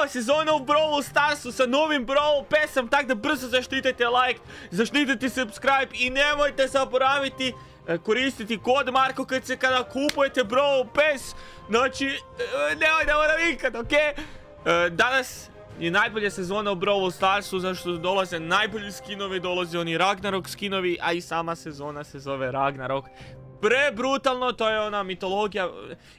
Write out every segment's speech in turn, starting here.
nova sezona u Brawl Starsu sa novim Brawl Passom, tako da brzo zaštitite like, zaštitite subscribe i nemojte zaboraviti e, koristiti kod Marko kad se kada kupujete Brawl Pass. Znači, e, nemoj da moram ikad, okej? Danas je najbolja sezona u Brawl Starsu, zašto dolaze najbolji skinovi, dolaze oni Ragnarok skinovi, a i sama sezona se zove Ragnarok. Prebrutalno, to je ona mitologija.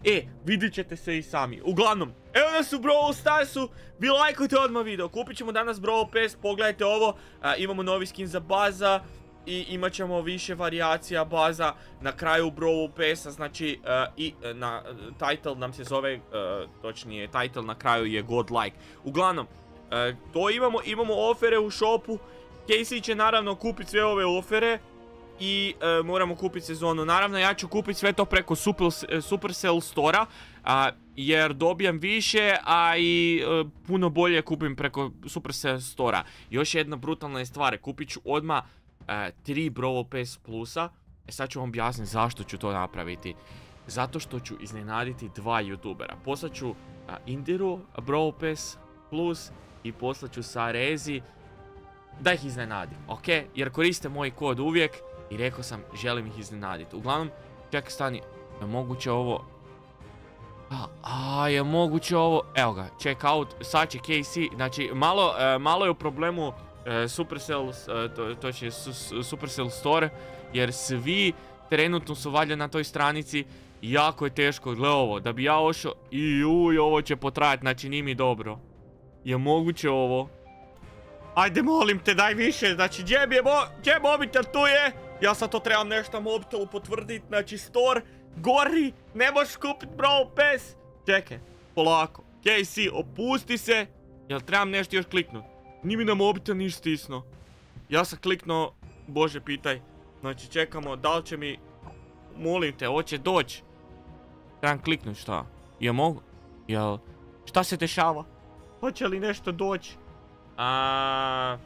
E, vidit ćete se i sami. Uglavnom, evo nas u Brawl Starsu, vi lajkujte odmah video. Kupit ćemo danas Brawl Pass, pogledajte ovo. imamo novi skin za baza i imat ćemo više varijacija baza na kraju Brawl Passa, znači i na title nam se zove, točnije title na kraju je Godlike. Uglavnom, to imamo, imamo ofere u shopu, Casey će naravno kupiti sve ove ofere, i e, moramo kupiti sezonu. Naravno ja ću kupiti sve to preko e, Supercell Stora jer dobijam više, a i e, puno bolje kupim preko Supercell Stora. Još jedna brutalna stvar, kupit ću odmah tri Brawl Pass plusa. E sad ću vam objasniti zašto ću to napraviti. Zato što ću iznenaditi dva youtubera. Poslaću Indiru Brawl Pass plus i poslaću Sarezi da ih iznenadim, ok? Jer koriste moj kod uvijek i rekao sam, želim ih iznenaditi. Uglavnom, čekaj stani, je moguće ovo... A, je moguće ovo... Evo ga, check out, sad će KC, znači malo, e, malo je u problemu e, Supercell, e, to, će Supercell Store, jer svi trenutno su valjda na toj stranici jako je teško, gle ovo, da bi ja ošao, i uj, ovo će potrajati, znači nije mi dobro. Je moguće ovo? Ajde molim te daj više, znači gdje je, mo mobitel tu je? Ja sad to trebam nešto mobitelu potvrditi, znači store, gori, ne možeš kupit Brawl Pass. Čekaj, polako. KC, opusti se. Jel trebam nešto još kliknut? Ni mi na mobitel niš stisno. Ja sam kliknuo, bože pitaj. Znači čekamo, da li će mi... Molim te, hoće doći. Trebam kliknut šta? Jel mogu? Jel... Šta se dešava? Hoće li nešto doći? A...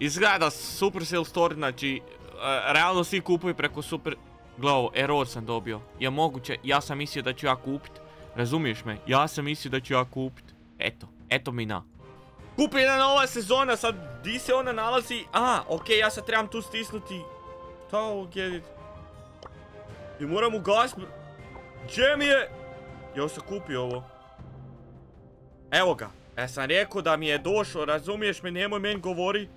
Izgleda Supercell Store, znači, e, realno svi kupuju preko Super... Gle ovo, error sam dobio. Je moguće, ja sam mislio da ću ja kupit. Razumiješ me? Ja sam mislio da ću ja kupit. Eto, eto mi na. Kupljena nova sezona, sad di se ona nalazi? A, okej, ja sad trebam tu stisnuti. Šta ovo gedit? I moram ugasiti. Gdje mi je? Ja sam kupio ovo. Evo ga. Ja sam rekao da mi je došao, razumiješ me, nemoj meni govori.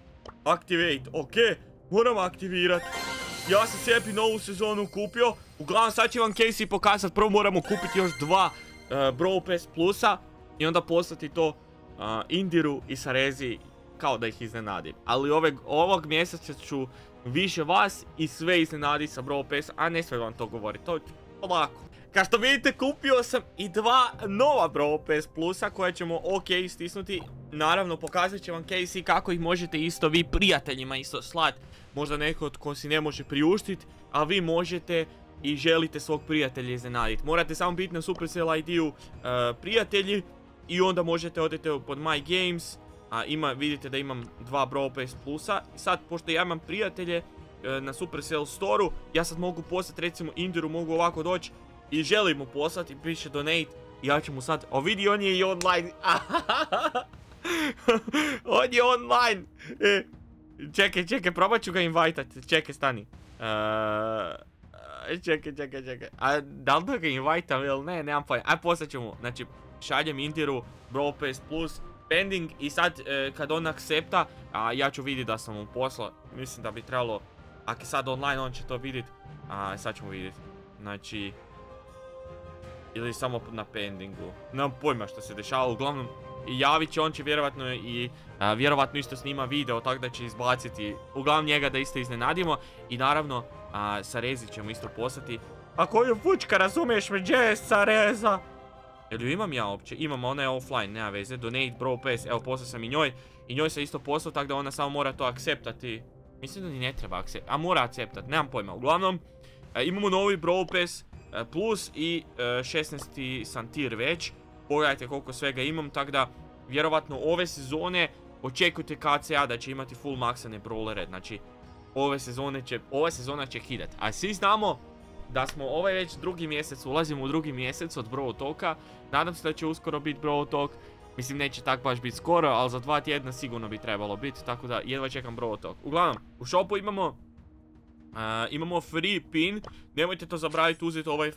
Activate, ok, moram aktivirat. Ja sam sebi novu sezonu kupio. Uglavnom sad će vam Casey pokazat. Prvo moramo kupiti još dva uh, Brawl Pass plusa. I onda poslati to uh, Indiru i Sarezi kao da ih iznenadim. Ali ovog mjeseca ću više vas i sve iznenaditi sa Brawl Pass. A ne sve vam to govori. To je lako. Kao što vidite kupio sam i dva nova Brawl Pass plusa koje ćemo ok stisnuti. Naravno pokazat će vam Casey kako ih možete isto vi prijateljima isto slat. Možda neko tko si ne može priuštiti, a vi možete i želite svog prijatelja iznenaditi. Morate samo biti na Supercell ID-u uh, prijatelji i onda možete odete pod My Games. A ima, vidite da imam dva Brawl Pass plusa. I sad, pošto ja imam prijatelje na Supercell Store-u, ja sad mogu poslati recimo Indiru, mogu ovako doći i želi mu poslati, piše donate. Ja ću mu sad, o vidi on je i online. on je online. E, čekaj, čekaj, probat ću ga invajtat. Čekaj, stani. E, čekaj, čekaj, čekaj. A da li da ga invajtam ili ne, nemam pojma. Aj poslat ću mu, znači šaljem Indiru, Brawl Pass Plus, pending i sad e, kad on akcepta, a ja ću vidjeti da sam mu poslao. Mislim da bi trebalo, ako je sad online on će to vidjeti. A sad ćemo vidjeti. Znači, ili samo na pendingu. Nemam pojma što se dešava, uglavnom javit će, on će vjerovatno i vjerovatno isto snima video, tako da će izbaciti uglavnom njega da isto iznenadimo. I naravno, a, Sarezi ćemo isto poslati. A koju fučka, razumiješ me, gdje je Sareza? Jel ju imam ja uopće? Imam, ona je offline, nema veze. Donate bro pass, evo poslao sam i njoj. I njoj sam isto poslao, tako da ona samo mora to akceptati. Mislim da ni ne treba akceptati, a mora akceptati, nemam pojma. Uglavnom, imamo novi bro pass. E, plus i 16. E, santir već. Pogledajte koliko svega imam, tako da vjerovatno ove sezone očekujte KCA da će imati full maksane brawlere, znači ove sezone će, ova sezona će hidat. A svi znamo da smo ovaj već drugi mjesec, ulazimo u drugi mjesec od Brawl Talka. Nadam se da će uskoro biti Brawl Talk. Mislim, neće tak baš biti skoro, ali za dva tjedna sigurno bi trebalo biti, tako da jedva čekam bro tog. Uglavnom, u shopu imamo imamo free pin, nemojte to zabraviti uzeti ovaj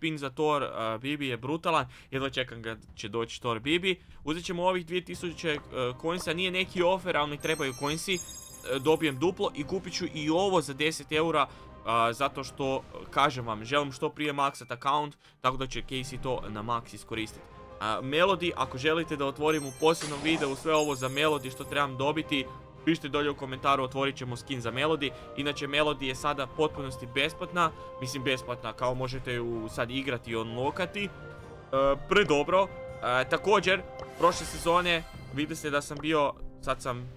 pin za Thor Bibi je brutalan, jedva čekam ga će doći Thor Bibi. Uzet ćemo ovih 2000 uh, coinsa, nije neki offer, ali mi trebaju coinsi, dobijem duplo i kupit ću i ovo za 10 eura zato što, kažem vam, želim što prije maksat account, tako da će Casey to na max iskoristiti. Melody, ako želite da otvorim u posebnom videu sve ovo za Melody što trebam dobiti, pišite dolje u komentaru, otvorit ćemo skin za Melody. Inače, Melody je sada potpunosti besplatna, mislim besplatna, kao možete ju sad igrati i unlockati. E, predobro. E, također, prošle sezone, vidite se da sam bio, sad sam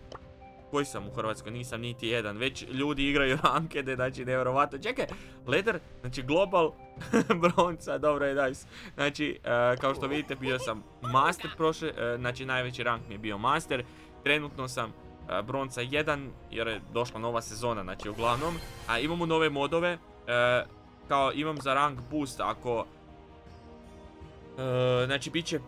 koji sam u Hrvatskoj, nisam niti jedan, već ljudi igraju rankede, znači nevjerovatno. Čekaj, Leder, znači global bronca, dobro je nice. Znači, e, kao što vidite bio sam master prošle, e, znači najveći rank mi je bio master. Trenutno sam e, bronca 1 jer je došla nova sezona, znači uglavnom. A imamo nove modove, kao imam za rank boost ako znači bit će,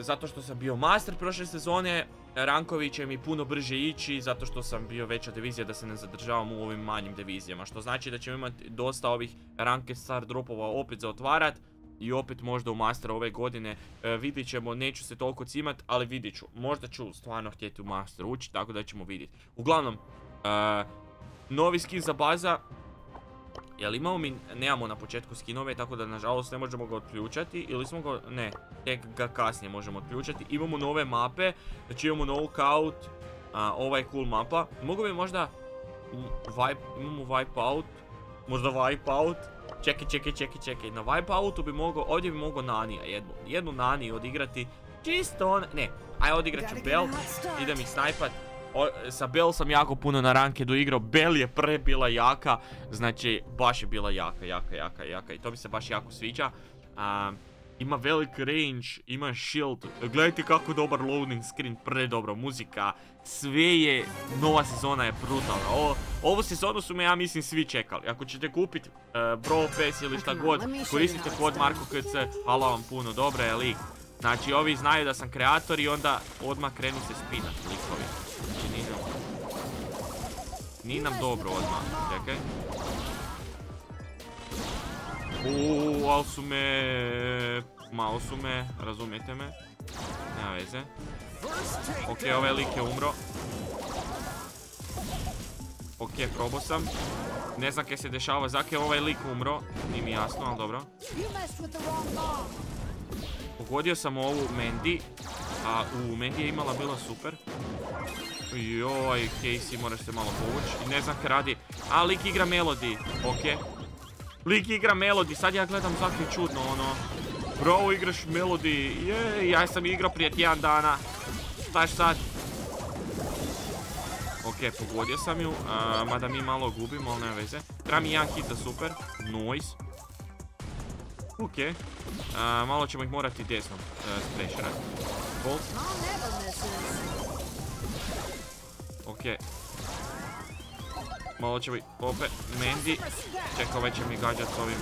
zato što sam bio master prošle sezone, rankovi će mi puno brže ići zato što sam bio veća divizija da se ne zadržavam u ovim manjim divizijama. Što znači da ćemo imati dosta ovih ranke star dropova opet za otvarat. I opet možda u master ove godine e, vidit ćemo, neću se toliko cimat, ali vidit ću. Možda ću stvarno htjeti u master ući, tako da ćemo vidjeti. Uglavnom, e, novi skin za baza, Jel imamo mi, nemamo na početku skinove, tako da nažalost ne možemo ga otključati, ili smo ga, ne, tek ga kasnije možemo otključati. Imamo nove mape, znači imamo no out, ovaj cool mapa. Mogu bi možda, imamo wipeout, možda wipeout. Čekaj, čekaj, čekaj, čekaj, na wipeoutu bi mogao, ovdje bi mogao Nanija jednu, jednu Nani odigrati, čisto on, ne, aj odigrat ću Bell, idem ih snajpat sa Bell sam jako puno na rankedu igrao, Bell je pre bila jaka, znači baš je bila jaka, jaka, jaka, jaka i to mi se baš jako sviđa. ima velik range, ima shield, gledajte kako dobar loading screen, pre dobro, muzika, sve je, nova sezona je brutalna. ovu sezonu su me ja mislim svi čekali. Ako ćete kupiti uh, Bro Pass ili šta god, koristite kod Marko KC, hvala vam puno, dobra je lik. Znači ovi znaju da sam kreator i onda odmah krenu se spinat likovi. Nije nam dobro odmah. Čekaj. Uuuu, ali su me... Malo su me, razumijete me. Nema veze. Ok, ovaj lik je umro. Ok, probao sam. Ne znam kaj se dešava, zake je ovaj lik umro. Nije mi jasno, ali dobro. Pogodio sam ovu Mandy. A u Mandy je imala bila super. Joj, Casey, moraš se malo povući. Ne znam kaj radi. A, lik igra Melody. Ok. Lik igra Melody. Sad ja gledam je čudno, ono. Bro, igraš Melody. Jej, ja sam igrao prije tjedan dana. Štaš sad? Ok, pogodio sam ju. mada mi malo gubimo, ali nema veze. Treba mi jedan hit za super. Noise. Ok. malo ćemo ih morati desno uh, Bolt. Ok. Malo će mi opet Mandy. Čekaj, ovaj će mi gađat s ovim.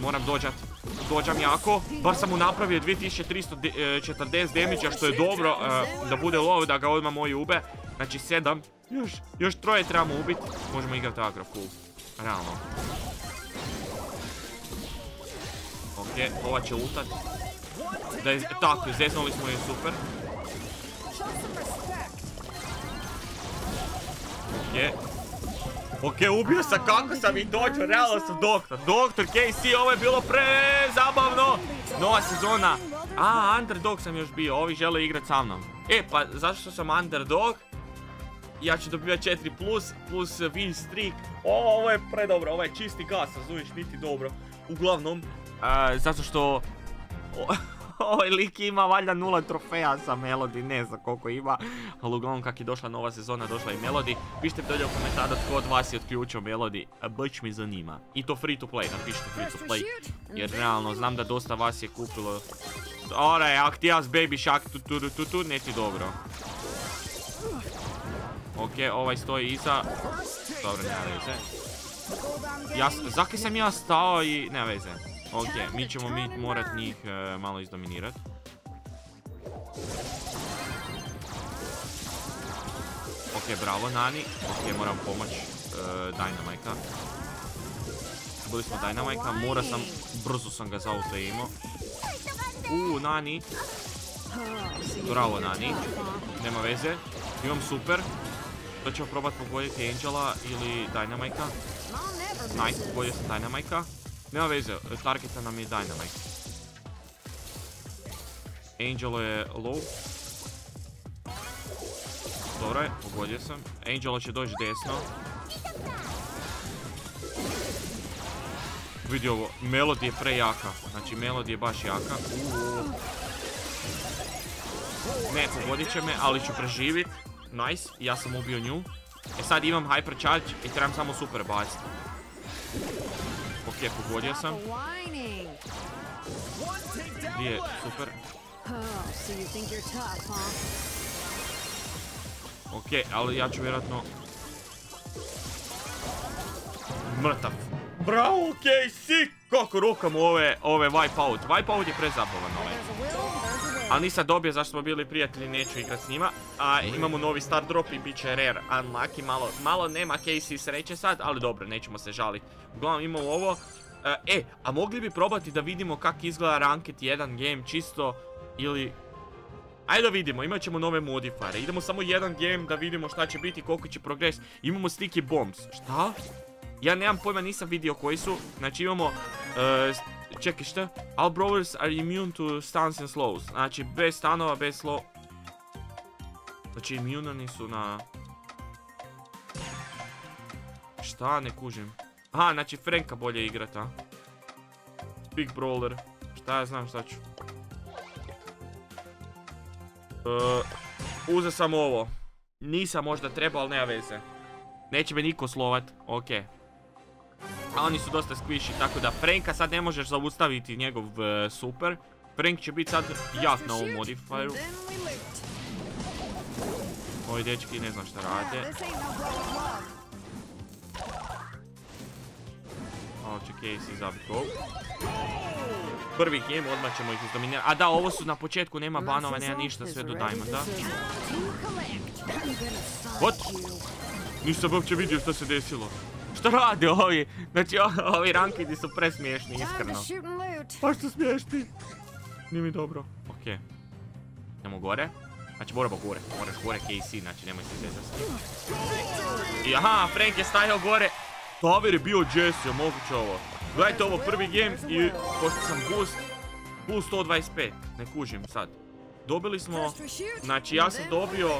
Moram dođat. Dođam jako. Bar sam mu napravio 2340 damage što je dobro e, da bude low, da ga odmah moji ube. Znači 7. Još, još troje trebamo ubiti. Možemo igrati agro full. Realno. Ok, ova će lutat. tako, zeznuli smo je super. Je. Ok, ubio sam kako sam ih dođo, realno sam doktor. Doktor KC, ovo je bilo pre zabavno. Nova sezona. A, underdog sam još bio, ovi žele igrat sa mnom. E, pa zašto sam underdog? Ja ću dobivati 4 plus, plus win streak. O, ovo je predobro, ovo je čisti gas, razumiješ, niti dobro. Uglavnom, zato što... ovaj lik ima valjda nula trofeja sa Melody, ne znam koliko ima. Ali uglavnom kak je došla nova sezona, došla i Melody. Pišite dolje u komentaru tko od vas je otključio Melody, baš mi zanima. I to free to play, napišite free to play. Jer realno, znam da dosta vas je kupilo... Ore, Actias Baby Shark, tu tu tu tu, ne ti dobro. Ok, ovaj stoji iza. Dobro, nema veze. Zakaj sam ja stao i... Nema veze. Ok, mi ćemo mi morat njih e, malo izdominirat. Ok, bravo Nani. Ok, moram pomoć uh, Dynamika. Bili smo Dynamika, mora sam, brzo sam ga zauto imao. Uuu, Nani. Bravo Nani. Nema veze. Imam super. To ćemo probat pogoditi Angela ili Dynamika. Nice, pogodio sam Dynamika. Nema veze, targeta nam je Dynamite. Angelo je low. Dobro je, pogodio sam. Angelo će doći desno. Vidi ovo, Melody je prejaka. Znači, Melody je baš jaka. Ne, pogodit će me, ali ću preživit. Nice, ja sam ubio nju. E sad imam hyper charge i trebam samo super baciti. Ok, pogodio sam. Gdje je super? Ok, ali ja ću vjerojatno... Mrtav. Bravo, KC! Kako rukam ove, ove Wipeout. Wipeout je prezabavan ovaj. Ali nisam dobio zašto smo bili prijatelji, neću igrat s njima. A imamo novi star drop i bit će rare unlucky. Malo, malo nema KC sreće sad, ali dobro, nećemo se žaliti. Uglavnom imamo ovo. E, a mogli bi probati da vidimo kak izgleda Ranked 1 game čisto ili... Ajde da vidimo, imat ćemo nove modifiere. Idemo samo jedan game da vidimo šta će biti, koliko će progres. Imamo sticky bombs. Šta? Ja nemam pojma, nisam vidio koji su. Znači imamo... čekaj šta? All brawlers are immune to stuns and slows. Znači bez stanova, bez slow... Znači imunani su na... Šta, ne kužim. Aha, znači Franka bolje igrat, a? Big Brawler. Šta ja znam šta ću. Uh, sam ovo. Nisam možda trebao, ali nema veze. Neće me niko slovat, okej. A oni su dosta squishy, tako da Franka sad ne možeš zaustaviti njegov uh, super. Frank će biti sad jak na ovom modifieru. Ovi dečki ne znam šta rade. Malo će Casey zabit gol. Prvi game, odmah ćemo ih izdominirati. A da, ovo su na početku, nema banova, nema ništa, sve do Diamonda. What? Nisam uopće vidio što se desilo. Što rade ovi? Znači, ovi rankidi su presmiješni, iskreno. Pa što smiješni? Nije mi dobro. Okej. Idemo gore. Znači moramo gore, moraš gore KC, znači nemoj se zezati. I aha, Frank je stajao gore. Tower je bio Jesse, moguće ovo. Gledajte ovo, prvi game i pošto sam boost, plus 125, ne kužim sad. Dobili smo, znači ja sam dobio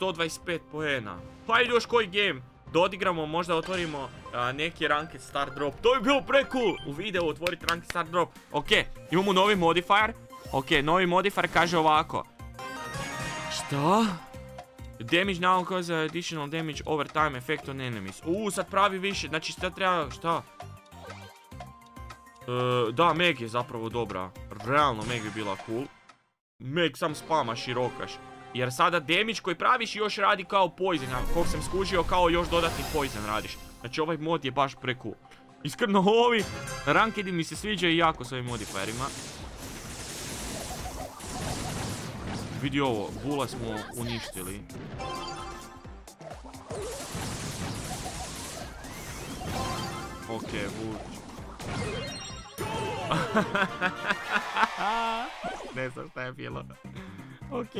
125 poena. Pa još koji game, dodigramo, možda otvorimo neki Ranked Star Drop. To bi bilo pre cool u videu otvoriti Ranked Star Drop. Ok, imamo novi modifier. Ok, novi modifier kaže ovako. Šta? Damage now cause additional damage over time effect on enemies. Uuu, sad pravi više, znači sad treba, šta? E, da, Meg je zapravo dobra. Realno Meg bi bila cool. Meg sam spamaš i rokaš. Jer sada damage koji praviš još radi kao poison. Kog sam skužio kao još dodatni poison radiš. Znači ovaj mod je baš pre cool. Iskreno ovi rankedi mi se sviđaju jako s ovim modifierima. Vidi ovo, bula smo uništili. Ok, vuč. ne znam šta je bilo. Ok.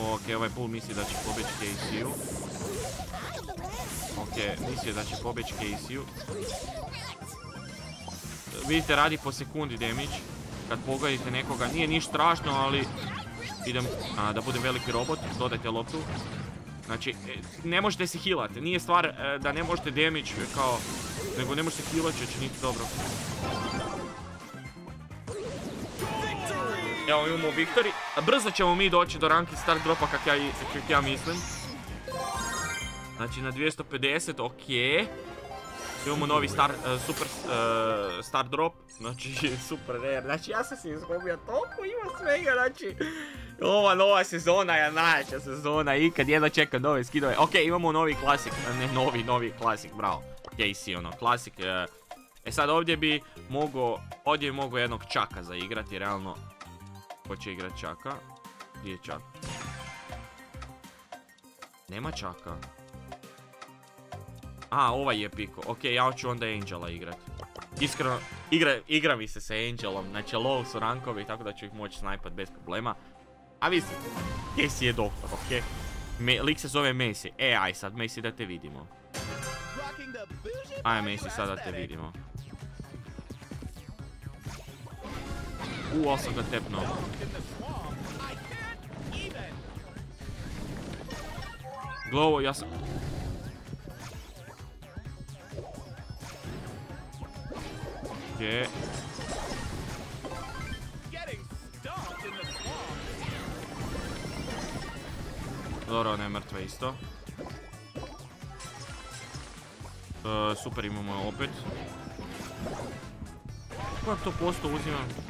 Ok, ovaj bull misli da će pobjeći Casey-u. Ok, misli da će pobjeći Casey-u. Vidite, radi po sekundi damage. Kad pogodite nekoga, nije niš strašno, ali... Idem da bude veliki robot, dodajte loptu. Znači, e, ne možete se healati. Nije stvar e, da ne možete damage kao... Nego ne možete healat, će niti dobro. Evo imamo victory. Brzo ćemo mi doći do ranki start dropa kak ja, kak ja mislim. Znači na 250, okej. Imamo novi star, uh, super uh, star drop, znači super rare, znači ja sam se izgubio toliko ima svega, znači ova nova sezona je najjača sezona ikad jedno čeka nove skidove. Ok, imamo novi klasik, ne novi, novi klasik, bravo. Casey ono, klasik, uh, E sad ovdje bi mogao, ovdje bi mogao jednog čaka zaigrati, realno. Ko će igrat čaka? Gdje je čak? Nema čaka. A, ovaj je piko. Ok, ja ću onda Angela igrat. Iskreno, igra, igra mi se sa Angelom. Znači, low su rankovi, tako da ću ih moći snajpat bez problema. A vi Casey je doktor, ok? lik se zove Messi. E, aj sad, Messi da te vidimo. Aj, Messi, sad da te vidimo. U, ali sam ga tepnuo. Glovo, ja sam... Gdje? Dobro, ona je mrtva isto. E, super, imamo opet. Kako to posto uzimam?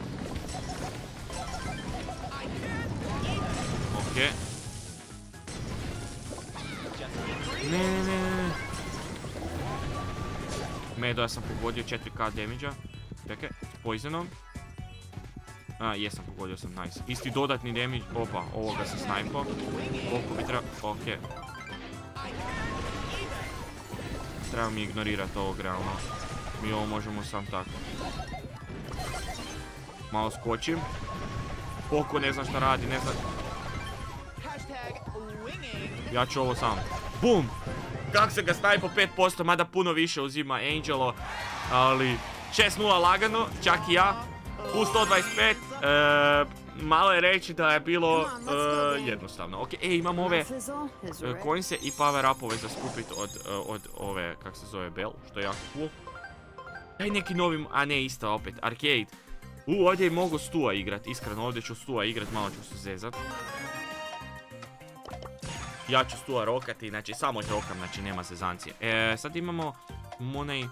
Okej. Ne, ne, ne, ne. Sam pogodio 4k damage-a. Čekaj, poisonom. A, jesam, pogodio sam, nice. Isti dodatni damage, opa, ovoga sam snajpo. Koliko bi treba, okej. Treba mi ignorirati ovog realno. Mi ovo možemo sam tako. Malo skočim. Koliko ne znam šta radi, ne znam. Ja ću ovo sam. Bum! Kak se ga stavi po 5%, mada puno više uzima Angelo. Ali 6-0 lagano, čak i ja. U 125. E, malo je reći da je bilo e, jednostavno. Ok, e, imam ove coinse i power upove za skupit od, e, od ove, kak se zove, Bell, što je jako cool. Daj neki novi, a ne isto opet, arcade. U, ovdje mogu Stua igrat, iskreno ovdje ću Stua igrat, malo ću se zezat. Ja ću Stua rokati, znači samo ih rokam, znači nema zezancije. E, sad imamo Money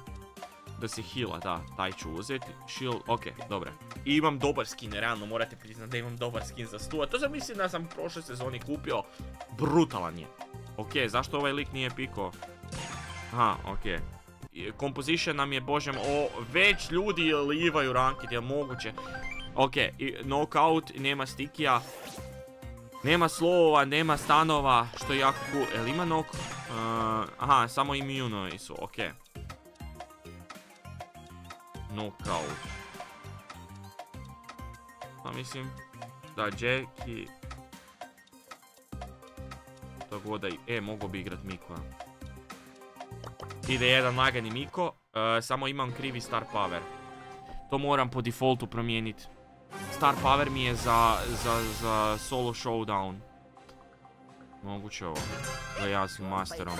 da se heala, da, taj ću uzeti. Shield, ok, dobro. I imam dobar skin, realno morate priznati da imam dobar skin za Stua. To sam mislim da sam u prošloj sezoni kupio. Brutalan je. Ok, zašto ovaj lik nije piko? Aha, ok. Composition nam je, božem, o, već ljudi livaju ranked, je moguće. Ok, knockout, nema stikija. Nema slovova, nema stanova, što je jako cool. Jel ima knock? Uh, aha, samo immunovi su, ok. Knockout. Pa mislim, da Jackie... To god da... E, mogu bi igrat Miko. Ide jedan lagani Miko, e, samo imam krivi Star Power. To moram po defaultu promijeniti. Star Power mi je za, za, za solo showdown. Moguće ovo. Da ja sam masterom.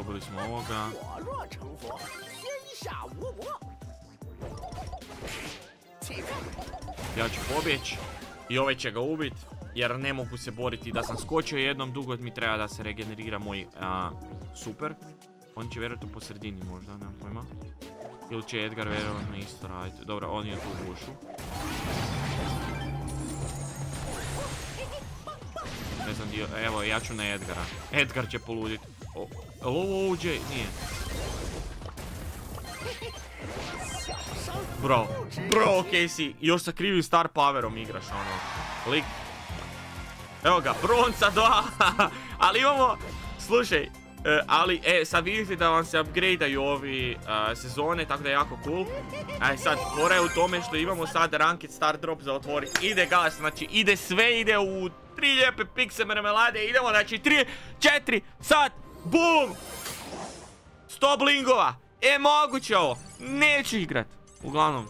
ubili smo ovoga. Ja ću pobjeć. I ovaj će ga ubit. Jer ne mogu se boriti da sam skočio jednom, dugo mi treba da se regenerira moj super. On će vjerojatno po sredini možda, nemam pojma. Ili će Edgar vjerojatno isto raditi. Dobro, on je tu u. Ne znam dio, evo ja ću na Edgara. Edgar će poluditi. Ovo OJ, nije. Bro, bro, Casey, još sa krivim star powerom igraš, ono. Lik. Evo ga, bronca 2, ali imamo, slušaj, e, ali, e, sad vidite da vam se upgradeaju ovi e, sezone, tako da je jako cool. E, sad, fora je u tome što imamo sad ranked star drop za otvoriti. Ide gas, znači ide sve, ide u tri lijepe pikse marmelade, idemo, znači, tri, četiri, sad, BUM! Sto blingova! E, moguće ovo! Neću igrat! Uglavnom,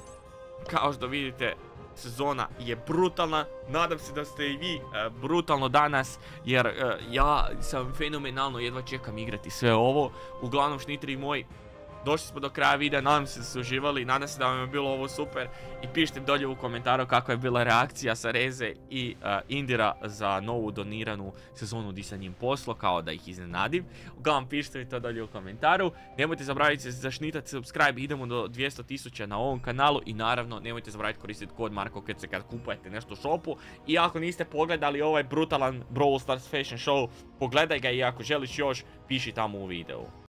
kao što vidite, sezona je brutalna. Nadam se da ste i vi e, brutalno danas, jer e, ja sam fenomenalno jedva čekam igrati sve ovo. Uglavnom, šnitri moji, došli smo do kraja videa, nadam se da ste uživali, nadam se da vam je bilo ovo super i pišite dolje u komentaru kako je bila reakcija sa Reze i uh, Indira za novu doniranu sezonu di sa njim poslo, kao da ih iznenadim. Uglavnom pišite mi to dolje u komentaru, nemojte zaboraviti se zašnitati subscribe, idemo do 200 tisuća na ovom kanalu i naravno nemojte zaboraviti koristiti kod Marko kad kad kupujete nešto u shopu i ako niste pogledali ovaj brutalan Brawl Stars Fashion Show, pogledaj ga i ako želiš još, piši tamo u videu.